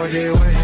all get way.